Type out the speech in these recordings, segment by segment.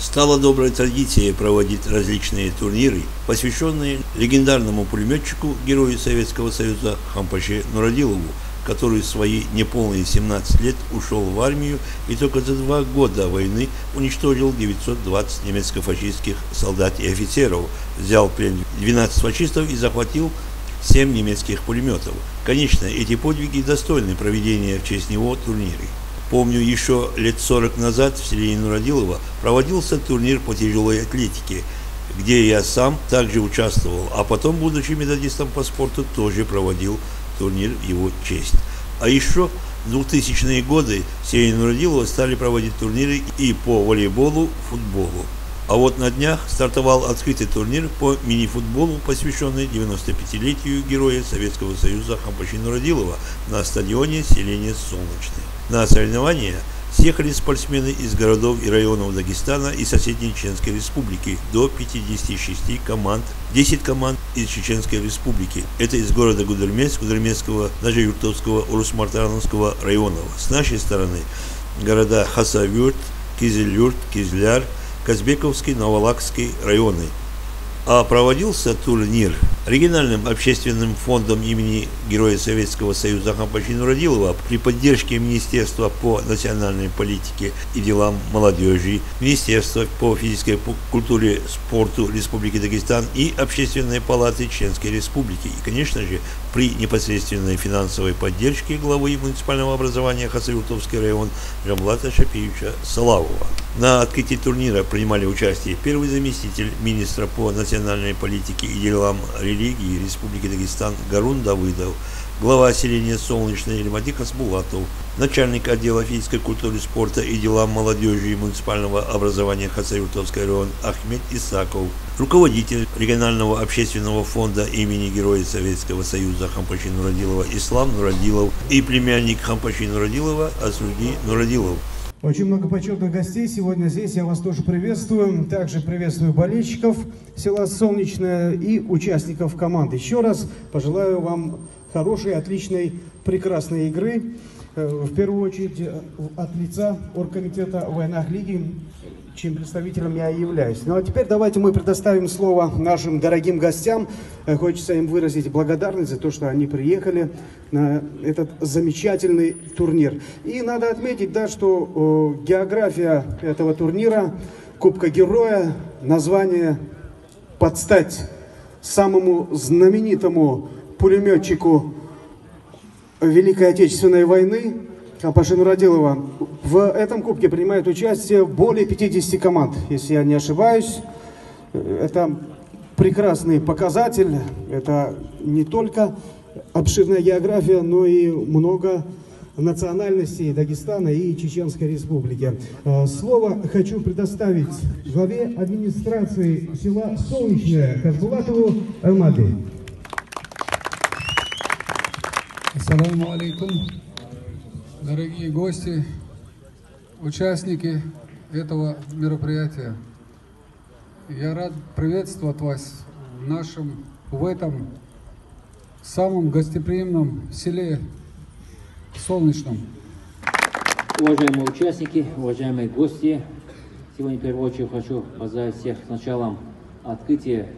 Стала доброй традицией проводить различные турниры, посвященные легендарному пулеметчику, герою Советского Союза Хампаше Нурадилову, который в свои неполные 17 лет ушел в армию и только за два года войны уничтожил 920 немецко-фашистских солдат и офицеров, взял плен 12 фашистов и захватил 7 немецких пулеметов. Конечно, эти подвиги достойны проведения в честь него турниры. Помню, еще лет 40 назад в селе Нуродилово проводился турнир по тяжелой атлетике, где я сам также участвовал, а потом, будучи методистом по спорту, тоже проводил турнир в его честь. А еще в 2000-е годы в селе Нуродилово стали проводить турниры и по волейболу, футболу. А вот на днях стартовал открытый турнир по мини-футболу, посвященный 95-летию героя Советского Союза Хампачину Родилова на стадионе селения Солнечный. На соревнования съехали спортсмены из городов и районов Дагестана и соседней Чеченской Республики до 56 команд, 10 команд из Чеченской Республики. Это из города Гудермес, Гудермесского, даже Юртовского, Урусмартановского районов. С нашей стороны города Хасавюрт, Кизельюрт, Кизляр – Казбековский, Новолакский районы. А проводился турнир региональным общественным фондом имени Героя Советского Союза Хампачину Родилова при поддержке Министерства по национальной политике и делам молодежи, Министерства по физической культуре, спорту Республики Дагестан и Общественной палаты Чеченской Республики. И, конечно же, при непосредственной финансовой поддержке главы муниципального образования Хасавюртовский район Жамлата Шапиевича Салавова. На открытии турнира принимали участие первый заместитель министра по национальной политике и делам религии Республики Дагестан Гарун Давыдов, глава отселения Солнечной Ильмади Хасбулатов, начальник отдела физической культуры, спорта и делам молодежи и муниципального образования Хасавюртовский район Ахмед Исаков, руководитель регионального общественного фонда имени Героя Советского Союза Хампачи Нурадилова Ислам Нурадилов и племянник Хампачи Нурадилова Асруди Нурадилов. Очень много почетных гостей сегодня здесь. Я вас тоже приветствую. Также приветствую болельщиков села Солнечное и участников команды. Еще раз пожелаю вам хорошей, отличной, прекрасной игры. Э, в первую очередь э, от лица Оргкомитета войнах Лиги чем представителем я и являюсь. Ну а теперь давайте мы предоставим слово нашим дорогим гостям. Э, хочется им выразить благодарность за то, что они приехали на этот замечательный турнир. И надо отметить, да, что география этого турнира, Кубка Героя, название подстать самому знаменитому пулеметчику Великой Отечественной войны, Алпашину Радилова. В этом кубке принимает участие более 50 команд, если я не ошибаюсь. Это прекрасный показатель. Это не только обширная география, но и много национальностей Дагестана и Чеченской Республики. Э, слово хочу предоставить главе администрации села Солнечное Хазбулатову Алмады. Ассаламу алейкум дорогие гости, участники этого мероприятия. Я рад приветствовать вас в нашем, в этом самом гостеприимном селе Солнечном. Уважаемые участники, уважаемые гости, сегодня в первую очередь хочу поздравить всех с началом открытия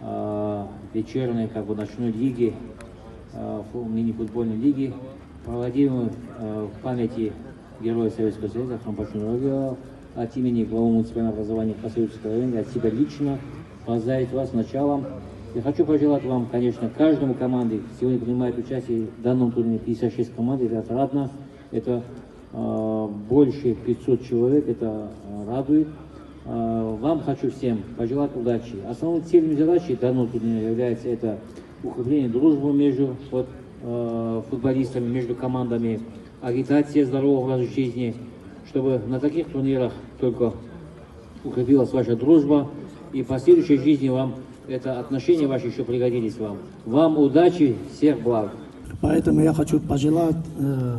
э, вечерней, как бы ночной лиги, э, мини-футбольной лиги проводимую э, в памяти Героя Советского Союза Хампашина от имени главы муниципального образования Хасавюрского района, от себя лично поздравить вас с началом. Я хочу пожелать вам, конечно, каждому команде, сегодня принимает участие в данном турнире 56 команд, это отрадно, это э, больше 500 человек, это э, радует. Э, вам хочу всем пожелать удачи. Основной целью задачи данного турнира является это укрепление дружбы между вот, Э, футболистами, между командами, агитация здорового образа жизни, чтобы на таких турнирах только укрепилась ваша дружба, и в последующей жизни вам это отношения ваши еще пригодились вам. Вам удачи, всех благ. Поэтому я хочу пожелать э,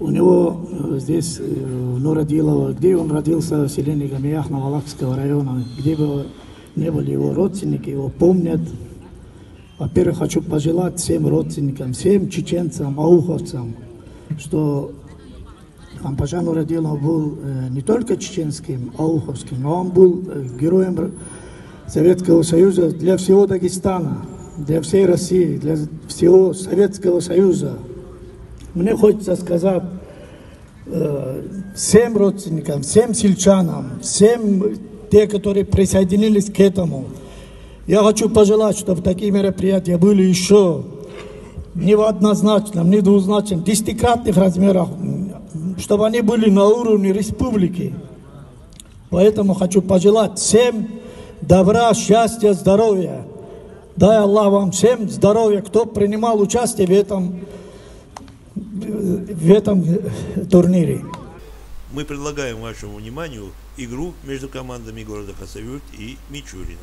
у него э, здесь, э, в Нуродилово, где он родился, в селении Гамиях Новолакского района, где бы не были его родственники, его помнят, во-первых, хочу пожелать всем родственникам, всем чеченцам, ауховцам, что Хампаша Нурадилов был э, не только чеченским, ауховским, но он был э, героем Советского Союза для всего Дагестана, для всей России, для всего Советского Союза. Мне хочется сказать э, всем родственникам, всем сельчанам, всем те, которые присоединились к этому. Я хочу пожелать, чтобы такие мероприятия были еще не в однозначном, не двузначном, десятикратных размерах, чтобы они были на уровне республики. Поэтому хочу пожелать всем добра, счастья, здоровья. Дай Аллах вам всем здоровья, кто принимал участие в этом, в этом турнире. Мы предлагаем вашему вниманию игру между командами города Хасавюрт и Мичурина.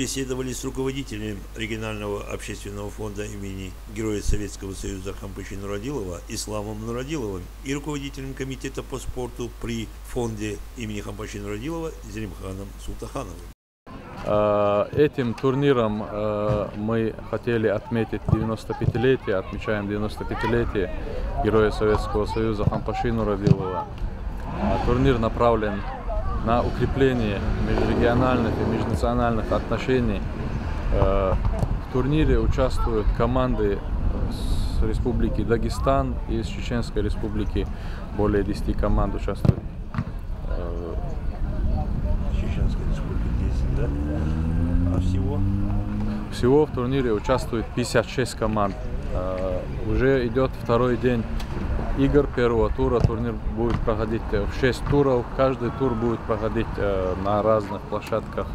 Мы побеседовали с руководителем регионального общественного фонда имени Героя Советского Союза Хампыча Нурадилова Исламом Нурадиловым и руководителем комитета по спорту при фонде имени Хампача Нурадилова Зелимханом Султахановым. Э, этим турниром э, мы хотели отметить 95-летие, отмечаем 95-летие Героя Советского Союза Хампаши Нурадилова. Э, турнир направлен на укрепление межрегиональных и межнациональных отношений. Э, в турнире участвуют команды с Республики Дагестан и с Чеченской Республики. Более 10 команд участвуют. Э, Чеченской Республики 10, да? А всего? Всего в турнире участвует 56 команд. Э, уже идет второй день игр первого тура. Турнир будет проходить в 6 туров. Каждый тур будет проходить э, на разных площадках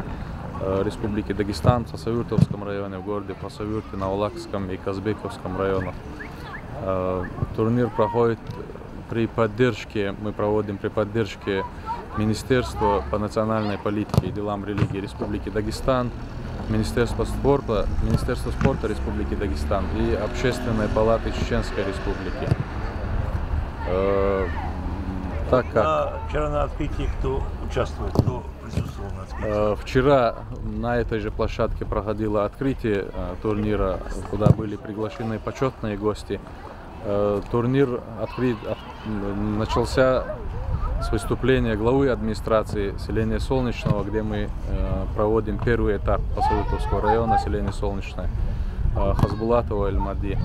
э, Республики Дагестан, в Хасавюртовском районе, в городе Хасавюрте, на Улакском и Казбековском районах. Турнир проходит при поддержке, мы проводим при поддержке Министерства по национальной политике и делам религии Республики Дагестан, Министерство спорта, Министерство спорта Республики Дагестан и Общественной палаты Чеченской Республики. Э, так как... Вчера на открытии кто участвовал, кто присутствовал на открытии? Э, вчера на этой же площадке проходило открытие э, турнира, куда были приглашены почетные гости. Турнир открыт, начался с выступления главы администрации селения Солнечного, где мы проводим первый этап Посоветовского района, селение Солнечное, Хасбулатова Эльмади.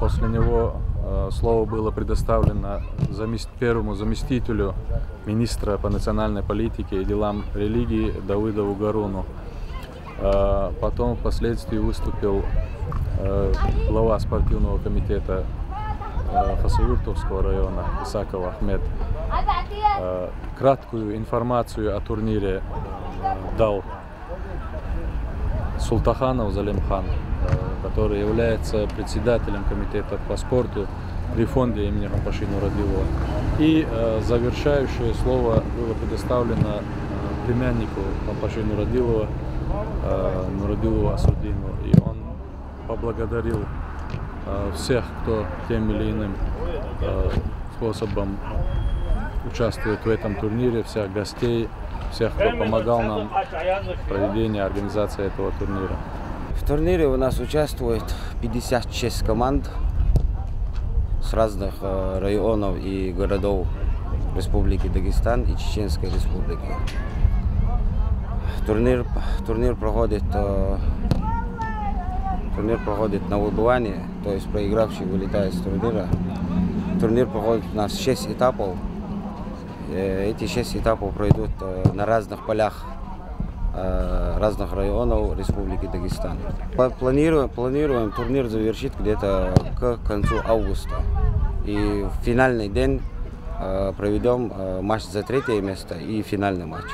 После него слово было предоставлено замест... первому заместителю министра по национальной политике и делам религии Давыдову Гаруну. Э, потом впоследствии выступил э, глава спортивного комитета э, Хасавюртовского района Исаков Ахмед. Э, краткую информацию о турнире э, дал Султаханов Залимхан, э, который является председателем комитета по спорту при фонде имени Рампашину Радилова. И завершающее слово было предоставлено племяннику Рампашину Радилова, Нурадилову Асудину. И он поблагодарил всех, кто тем или иным способом участвует в этом турнире, всех гостей, всех, кто помогал нам в проведении организации этого турнира. Турнире у нас участвует 56 команд с разных э, районов и городов Республики Дагестан и Чеченской Республики. Турнир, турнир проходит э, турнир проходит на выбывание, то есть проигравший вылетает с турнира. Турнир проходит у нас 6 этапов. Э, эти шесть этапов пройдут на разных полях разных районов Республики Дагестан. Планируем, планируем турнир завершить где-то к концу августа. И в финальный день проведем матч за третье место и финальный матч.